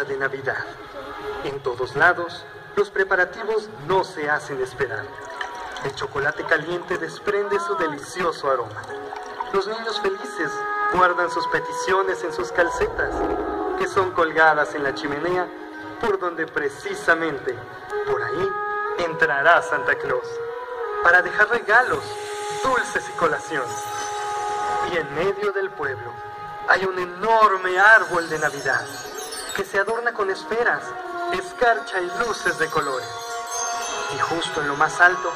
de Navidad. En todos lados, los preparativos no se hacen esperar. El chocolate caliente desprende su delicioso aroma. Los niños felices guardan sus peticiones en sus calcetas, que son colgadas en la chimenea, por donde precisamente por ahí entrará Santa Claus, para dejar regalos, dulces y colaciones. Y en medio del pueblo hay un enorme árbol de Navidad que se adorna con esferas, escarcha y luces de colores. Y justo en lo más alto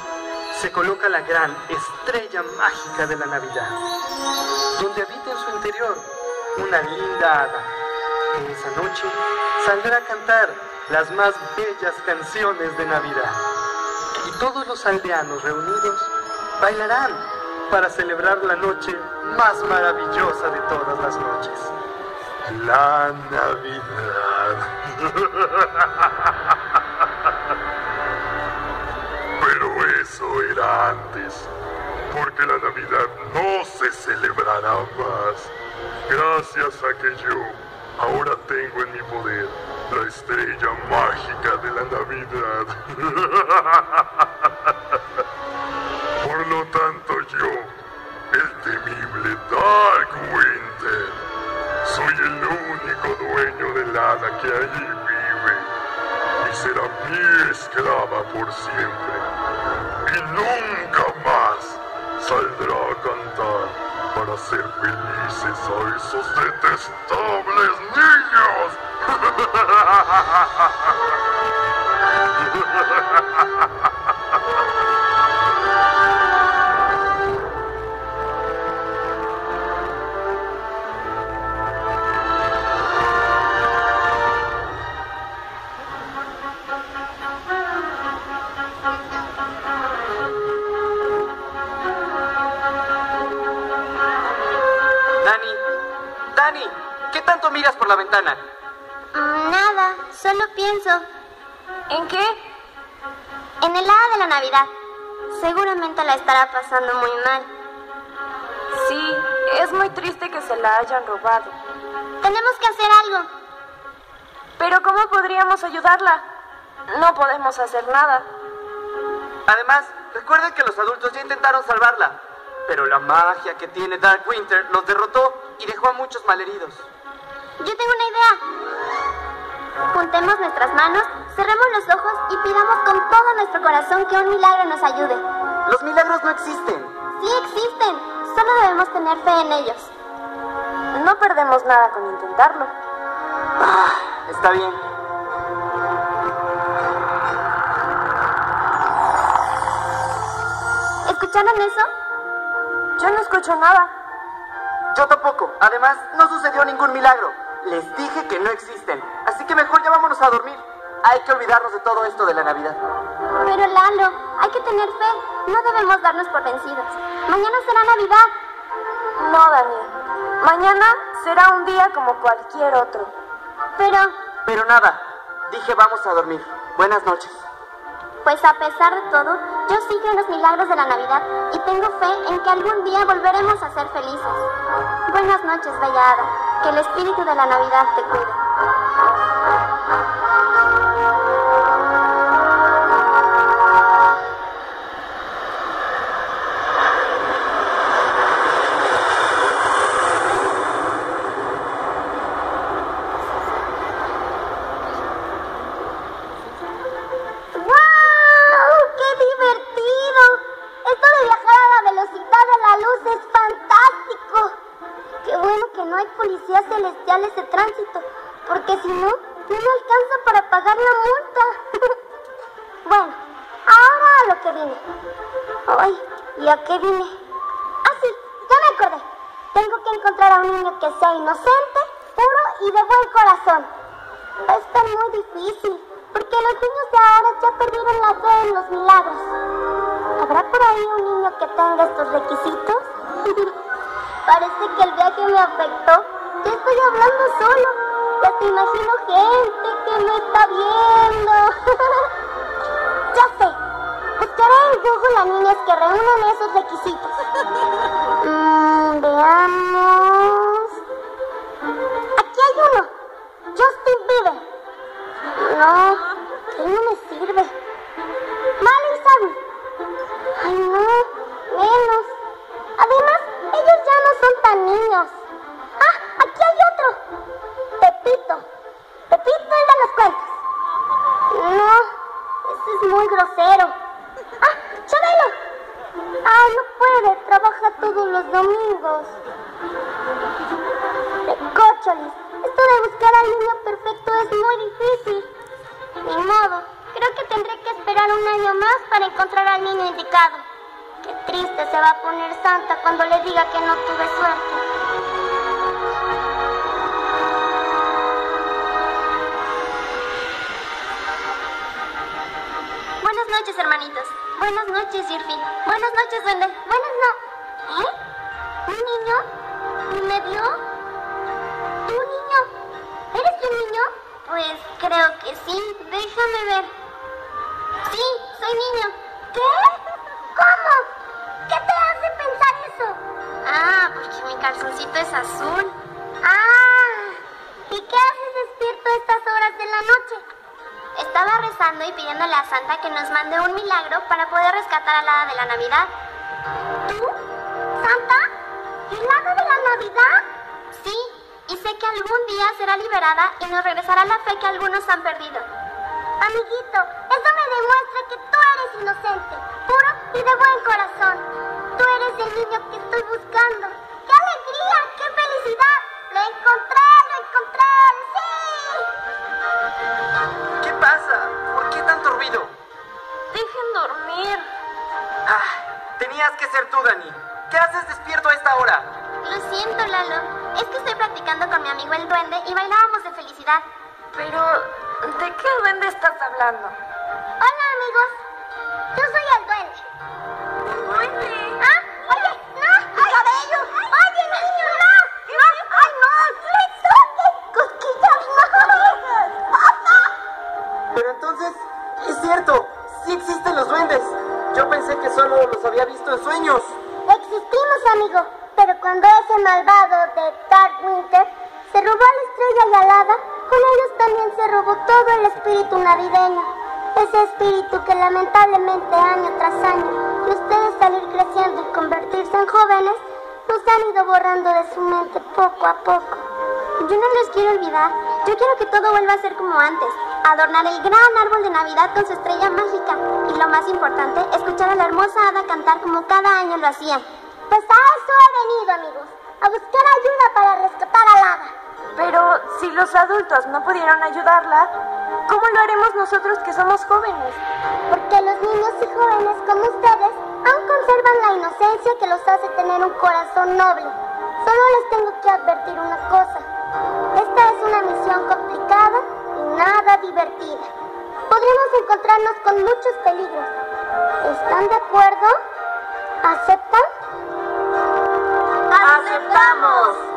se coloca la gran estrella mágica de la Navidad, donde habita en su interior una linda hada, que esa noche saldrá a cantar las más bellas canciones de Navidad. Y todos los aldeanos reunidos bailarán para celebrar la noche más maravillosa de todas las noches. La Navidad. Pero eso era antes, porque la Navidad no se celebrará más. Gracias a que yo ahora tengo en mi poder la estrella mágica de la Navidad. Por lo tanto dueño del hada que allí vive y será mi esclava por siempre. Y nunca más saldrá a cantar para hacer felices a esos detestables niños. miras por la ventana? Nada, solo pienso ¿En qué? en el hada de la Navidad. Seguramente la estará pasando muy mal. Sí, es muy triste que se la hayan robado. Tenemos que hacer algo. Pero ¿cómo podríamos ayudarla? No podemos hacer nada. Además, recuerden que los adultos ya intentaron salvarla, pero la magia que tiene Dark Winter los derrotó y dejó a muchos malheridos. Yo tengo una idea. Juntemos nuestras manos, cerremos los ojos y pidamos con todo nuestro corazón que un milagro nos ayude. Los milagros no existen. Sí existen, solo debemos tener fe en ellos. No perdemos nada con intentarlo. Ah, está bien. ¿Escucharon eso? Yo no escucho nada. Yo tampoco. Además, no sucedió ningún milagro. Les dije que no existen. Así que mejor ya vámonos a dormir. Hay que olvidarnos de todo esto de la Navidad. Pero Lalo, hay que tener fe. No debemos darnos por vencidos. Mañana será Navidad. No, Dani. Mañana será un día como cualquier otro. Pero, Pero nada. Dije vamos a dormir. Buenas noches. pues a pesar de todo, yo sí creo en los milagros de la Navidad y tengo fe en que algún día volveremos a ser felices. Buenas noches, bella hada. Que el espíritu de la Navidad te cuide. ¿Y a qué vine? Ah, sí, ya me acordé. Tengo que encontrar a un niño que sea inocente, puro y de buen corazón. Va a estar muy difícil, porque los niños de ahora ya perdieron la fe en los milagros. ¿Habrá por ahí un niño que tenga estos requisitos? Parece que el viaje me afectó. Ya estoy hablando solo. Ya te imagino gente que me está viendo. Google a niños que reúnan esos requisitos. Mm, veamos. Aquí hay uno. Justin Bieber. No, él no me sirve. Vale, Isabel. Ay, no, menos. Además, ellos ya no son tan niños. Ah, aquí hay otro. Pepito. Pepito el de los cuentos. No, ese es muy grosero. No puede, trabaja todos los domingos. Recorcholis, esto de buscar al niño perfecto es muy difícil. Ni modo, creo que tendré que esperar un año más para encontrar al niño indicado. Qué triste se va a poner Santa cuando le diga que no tuve suerte. Buenas noches, hermanitos. Buenas noches, Irfi. Buenas noches, Duende. Buenas no. ¿Eh? ¿Un niño? ¿Y me vio? ¿Tú, niño? ¿Eres un niño? Pues creo que sí. Déjame ver. Sí, soy niño. ¿Qué? ¿Cómo? ¿Qué te hace pensar eso? Ah, porque mi calzoncito es azul. Ah, ¿y qué haces despierto a estas horas de la noche? Estaba rezando y pidiéndole a Santa que nos mande un milagro para poder rescatar al hada de la Navidad. ¿Tú? ¿Santa? ¿El hada de la Navidad? Sí, y sé que algún día será liberada y nos regresará la fe que algunos han perdido. Amiguito, eso me demuestra que tú eres inocente, puro y de buen corazón. Tú eres el niño que estoy buscando. ¡Qué alegría! ¡Qué felicidad! ¡Lo encontré! ¡Sí! ¿Qué pasa? ¿Por qué tanto ruido? Dejen dormir. Ah, tenías que ser tú, Dani. ¿Qué haces despierto a esta hora? Lo siento, Lalo. Es que estoy practicando con mi amigo el duende y bailábamos de felicidad. Pero, ¿de qué duende estás hablando? Hola, amigos. Yo soy el duende. Entonces, es cierto, sí existen los duendes. Yo pensé que solo los había visto en sueños. Existimos, amigo, pero cuando ese malvado de Dark Winter se robó a la estrella y al hada, con ellos también se robó todo el espíritu navideño. Ese espíritu que lamentablemente año tras año, y ustedes salir creciendo y convertirse en jóvenes, nos han ido borrando de su mente poco a poco. Yo no los quiero olvidar. Yo quiero que todo vuelva a ser como antes. Adornar el gran árbol de Navidad con su estrella mágica. Y lo más importante, escuchar a la hermosa hada cantar como cada año lo hacía. Pues a eso he venido, amigos, a buscar ayuda para rescatar al hada. Pero si los adultos no pudieron ayudarla, ¿cómo lo haremos nosotros que somos jóvenes? Porque los niños y jóvenes como ustedes aún conservan la inocencia que los hace tener un corazón noble. Solo les tengo que advertir una cosa. Esta es una misión complicada nada divertida. Podremos encontrarnos con muchos peligros. ¿Están de acuerdo? ¿Aceptan? ¡Aceptamos!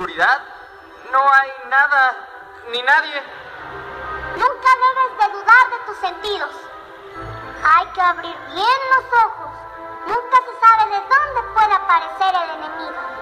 No hay nada, ni nadie. Nunca debes de dudar de tus sentidos. Hay que abrir bien los ojos. Nunca se sabe de dónde puede aparecer el enemigo.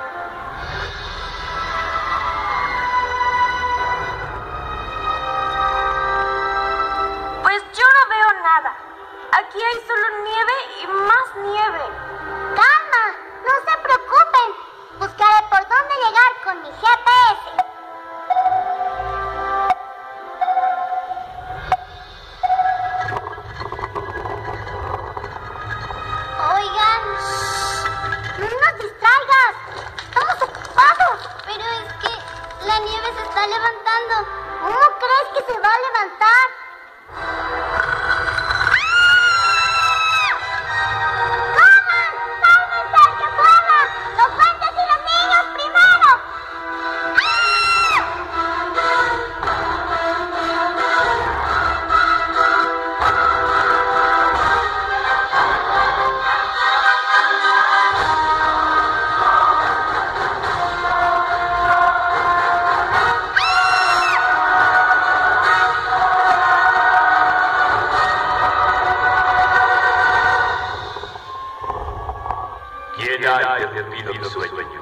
¿Quién ha interrumpido mi sueño?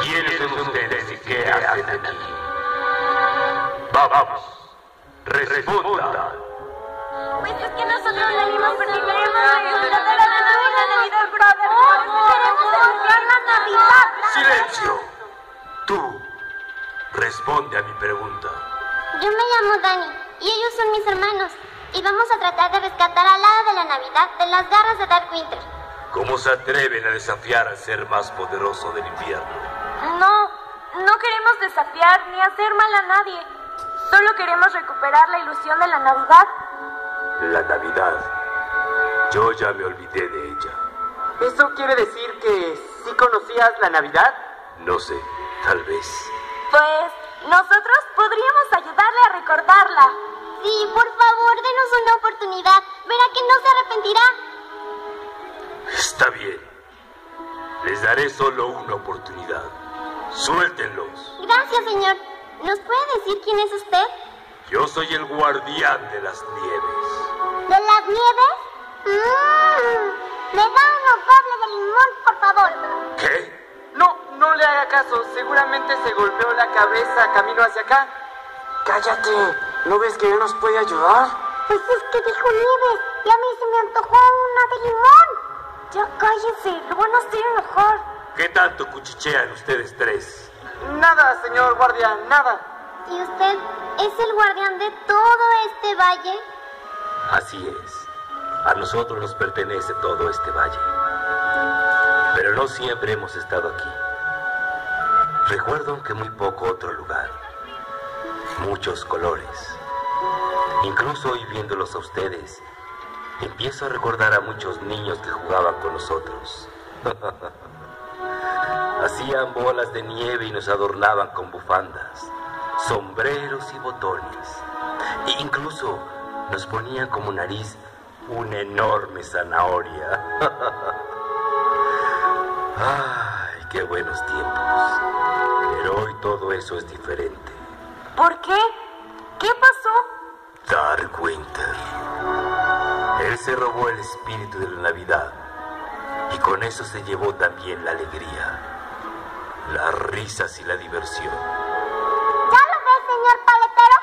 ¿Quiénes son ustedes y qué hacen aquí? Vamos, respondan. Pues es que nosotros venimos porque queremos ayudar a la Navidad, por favor. Queremos celebrar la Navidad. ¡Silencio! Tú, responde a mi pregunta. Yo me llamo Dani y ellos son mis hermanos. Y vamos a tratar de rescatar al lado de la Navidad de las garras de Dark Winter. ¿Cómo se atreven a desafiar al ser más poderoso del infierno? No, no queremos desafiar ni hacer mal a nadie. Solo queremos recuperar la ilusión de la Navidad. La Navidad. Yo ya me olvidé de ella. ¿Eso quiere decir que sí conocías la Navidad? No sé, tal vez. Pues nosotros podríamos ayudarle a recordarla. Sí, por favor, denos una oportunidad. Verá que no se arrepentirá. Está bien. Les daré solo una oportunidad. Suéltenlos. Gracias, señor. ¿Nos puede decir quién es usted? Yo soy el guardián de las nieves. ¿De las nieves? Mmm. ¿Me da uno doble de limón, por favor? ¿Qué? No, no le haga caso. Seguramente se golpeó la cabeza camino hacia acá. Cállate. ¿No ves que él nos puede ayudar? Pues es que dijo nieves y a mí se me antojó una cállense, lo van a hacer enojar. ¿Qué tanto cuchichean ustedes tres? Nada, señor guardián, nada. ¿Y usted es el guardián de todo este valle? Así es. A nosotros nos pertenece todo este valle. Pero no siempre hemos estado aquí. Recuerdo que muy poco otro lugar. Muchos colores. Incluso hoy viéndolos a ustedes, empiezo a recordar a muchos niños que jugaban con nosotros. Hacían bolas de nieve y nos adornaban con bufandas, sombreros y botones. E incluso nos ponían como nariz una enorme zanahoria. Ay, qué buenos tiempos. Pero hoy todo eso es diferente. ¿Por qué? ¿Qué pasó? Dark Winter. Él se robó el espíritu de la Navidad y con eso se llevó también la alegría, las risas y la diversión. ¿Ya lo ves, señor paletero?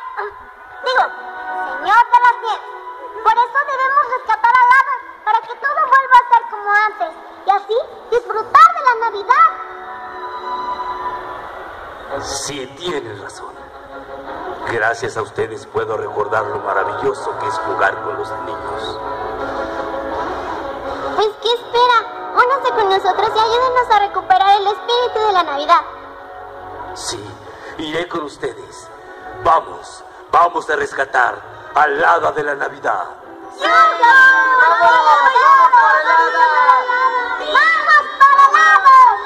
Digo, señor de las nieves. Por eso debemos rescatar a Lava, para que todo vuelva a ser como antes. Y así disfrutar de la Navidad. Sí, tienes razón. Gracias a ustedes puedo recordar lo maravilloso que es jugar con los niños. Pues, ¿qué espera? Únase con nosotros y ayúdenos a recuperar el espíritu de la Navidad. Sí, iré con ustedes. Vamos, vamos a rescatar al hada de la Navidad. ¡Vamos por el lado!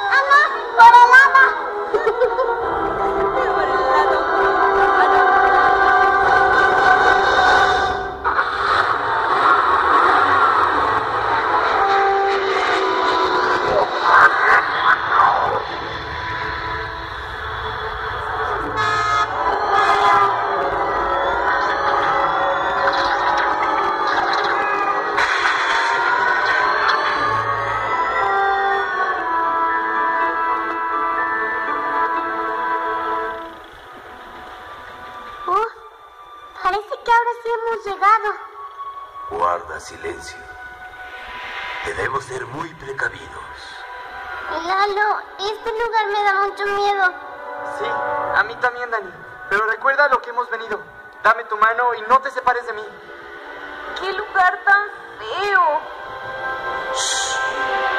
¡Ah, no! Miedo. Sí, a mí también, Dani. Pero recuerda lo que hemos venido. Dame tu mano y no te separes de mí. ¡Qué lugar tan feo!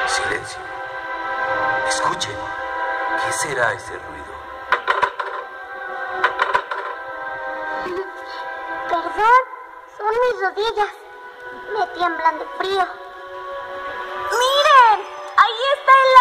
Silencio. Escuchen. ¿Qué será ese ruido? Perdón, son mis rodillas. Me tiemblan de frío. ¡Miren! ¡Ahí está el